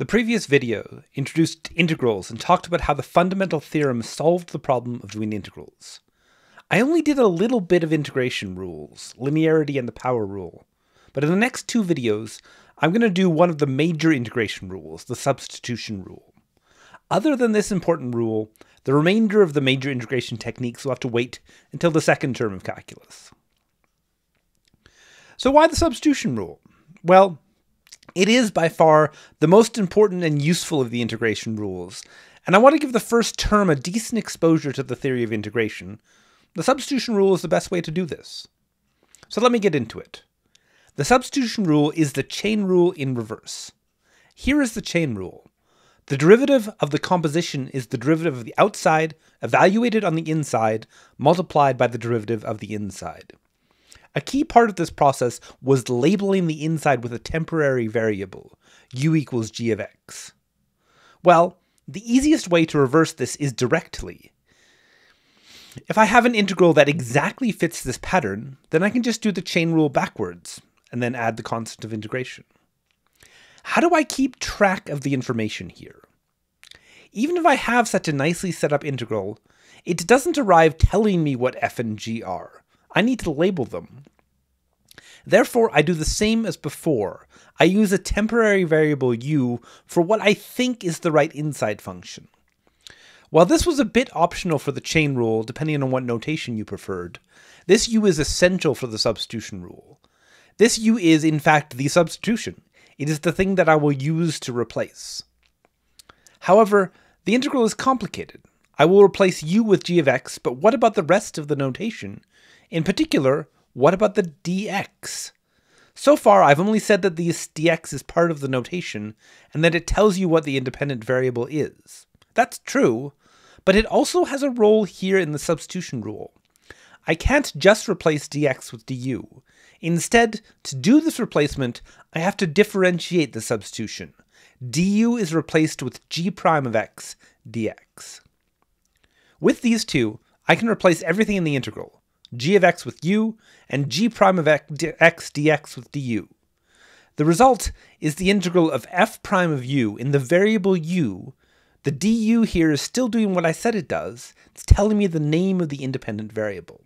The previous video introduced integrals and talked about how the fundamental theorem solved the problem of doing integrals. I only did a little bit of integration rules, linearity and the power rule, but in the next two videos, I'm going to do one of the major integration rules, the substitution rule. Other than this important rule, the remainder of the major integration techniques will have to wait until the second term of calculus. So why the substitution rule? Well, it is by far the most important and useful of the integration rules, and I want to give the first term a decent exposure to the theory of integration. The substitution rule is the best way to do this. So let me get into it. The substitution rule is the chain rule in reverse. Here is the chain rule. The derivative of the composition is the derivative of the outside evaluated on the inside multiplied by the derivative of the inside. A key part of this process was labeling the inside with a temporary variable, u equals g of x. Well, the easiest way to reverse this is directly. If I have an integral that exactly fits this pattern, then I can just do the chain rule backwards, and then add the constant of integration. How do I keep track of the information here? Even if I have such a nicely set up integral, it doesn't arrive telling me what f and g are. I need to label them. Therefore, I do the same as before. I use a temporary variable u for what I think is the right inside function. While this was a bit optional for the chain rule, depending on what notation you preferred, this u is essential for the substitution rule. This u is, in fact, the substitution. It is the thing that I will use to replace. However, the integral is complicated. I will replace u with g of x, but what about the rest of the notation? In particular, what about the dx? So far, I've only said that the dx is part of the notation, and that it tells you what the independent variable is. That's true, but it also has a role here in the substitution rule. I can't just replace dx with du. Instead, to do this replacement, I have to differentiate the substitution. du is replaced with g prime of x dx. With these two, I can replace everything in the integral g of x with u, and g prime of x dx with du. The result is the integral of f prime of u in the variable u. The du here is still doing what I said it does. It's telling me the name of the independent variable.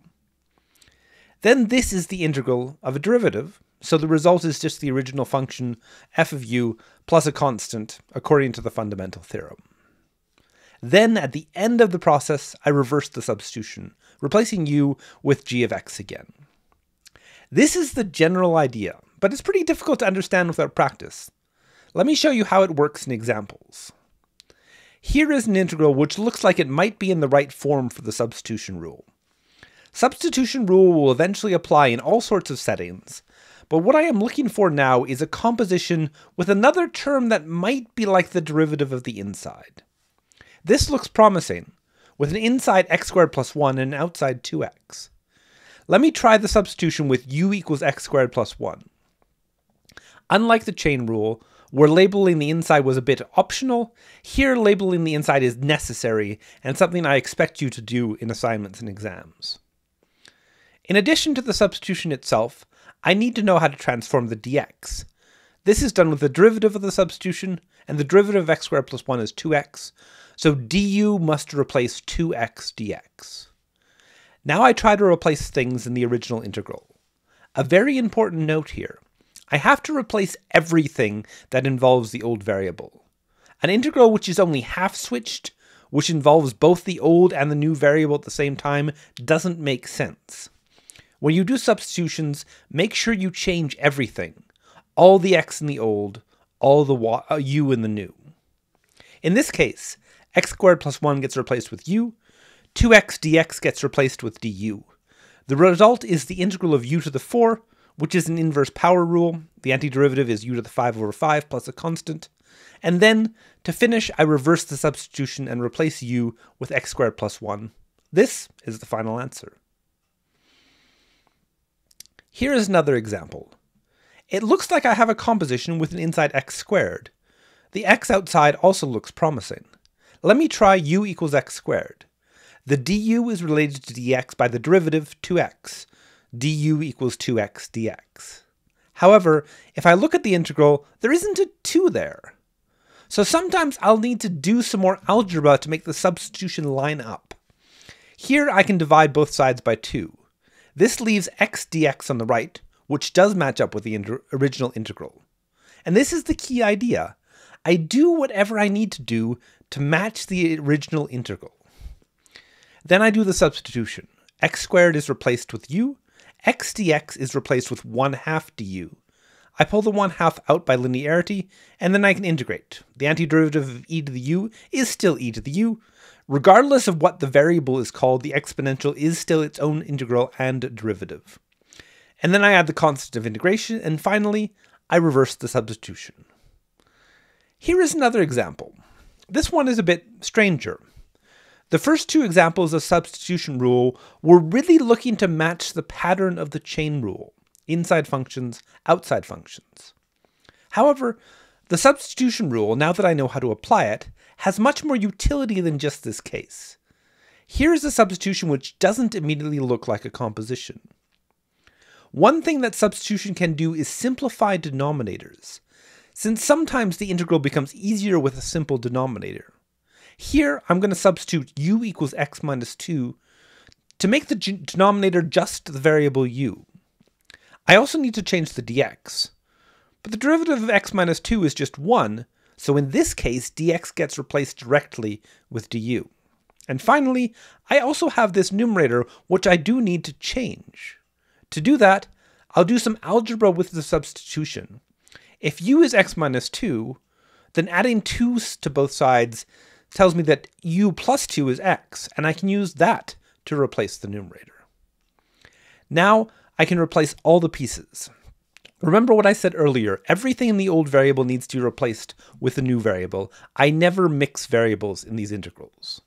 Then this is the integral of a derivative, so the result is just the original function f of u plus a constant according to the fundamental theorem. Then at the end of the process, I reverse the substitution, replacing u with g of x again. This is the general idea, but it's pretty difficult to understand without practice. Let me show you how it works in examples. Here is an integral which looks like it might be in the right form for the substitution rule. Substitution rule will eventually apply in all sorts of settings, but what I am looking for now is a composition with another term that might be like the derivative of the inside. This looks promising, with an inside x squared plus 1 and an outside 2x. Let me try the substitution with u equals x squared plus 1. Unlike the chain rule, where labeling the inside was a bit optional, here labeling the inside is necessary and something I expect you to do in assignments and exams. In addition to the substitution itself, I need to know how to transform the dx. This is done with the derivative of the substitution, and the derivative of x squared plus 1 is 2x, so du must replace 2x dx. Now I try to replace things in the original integral. A very important note here. I have to replace everything that involves the old variable. An integral which is only half switched, which involves both the old and the new variable at the same time, doesn't make sense. When you do substitutions, make sure you change everything. All the x in the old, all the y, uh, u in the new. In this case, x squared plus 1 gets replaced with u, 2x dx gets replaced with du. The result is the integral of u to the 4, which is an inverse power rule. The antiderivative is u to the 5 over 5 plus a constant. And then, to finish, I reverse the substitution and replace u with x squared plus 1. This is the final answer. Here is another example. It looks like I have a composition with an inside x squared. The x outside also looks promising. Let me try u equals x squared. The du is related to dx by the derivative 2x. du equals 2x dx. However, if I look at the integral, there isn't a 2 there. So sometimes I'll need to do some more algebra to make the substitution line up. Here I can divide both sides by 2. This leaves x dx on the right, which does match up with the inter original integral. And this is the key idea. I do whatever I need to do to match the original integral. Then I do the substitution. x squared is replaced with u, x dx is replaced with 1 half du. I pull the 1 half out by linearity, and then I can integrate. The antiderivative of e to the u is still e to the u. Regardless of what the variable is called, the exponential is still its own integral and derivative. And then I add the constant of integration, and finally, I reverse the substitution. Here is another example. This one is a bit stranger. The first two examples of substitution rule were really looking to match the pattern of the chain rule inside functions, outside functions. However, the substitution rule, now that I know how to apply it, has much more utility than just this case. Here is a substitution which doesn't immediately look like a composition. One thing that substitution can do is simplify denominators, since sometimes the integral becomes easier with a simple denominator. Here, I'm going to substitute u equals x minus 2 to make the denominator just the variable u. I also need to change the dx. But the derivative of x minus 2 is just 1, so in this case dx gets replaced directly with du. And finally, I also have this numerator which I do need to change. To do that, I'll do some algebra with the substitution. If u is x minus 2, then adding 2 to both sides tells me that u plus 2 is x, and I can use that to replace the numerator. Now, I can replace all the pieces. Remember what I said earlier, everything in the old variable needs to be replaced with a new variable. I never mix variables in these integrals.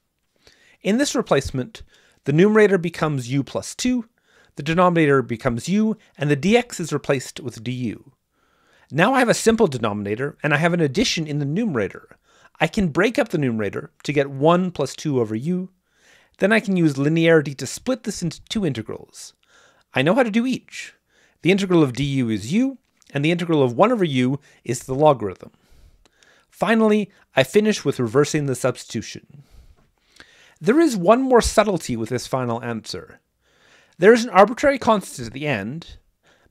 In this replacement, the numerator becomes u plus 2, the denominator becomes u, and the dx is replaced with du. Now I have a simple denominator, and I have an addition in the numerator. I can break up the numerator to get 1 plus 2 over u. Then I can use linearity to split this into two integrals. I know how to do each. The integral of du is u, and the integral of 1 over u is the logarithm. Finally, I finish with reversing the substitution. There is one more subtlety with this final answer. There is an arbitrary constant at the end,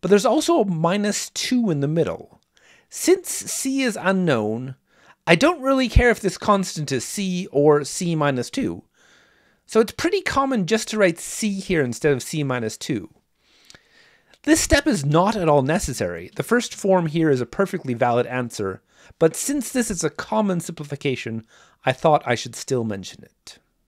but there's also a minus 2 in the middle. Since c is unknown, I don't really care if this constant is c or c minus 2. So it's pretty common just to write c here instead of c minus 2. This step is not at all necessary. The first form here is a perfectly valid answer, but since this is a common simplification, I thought I should still mention it.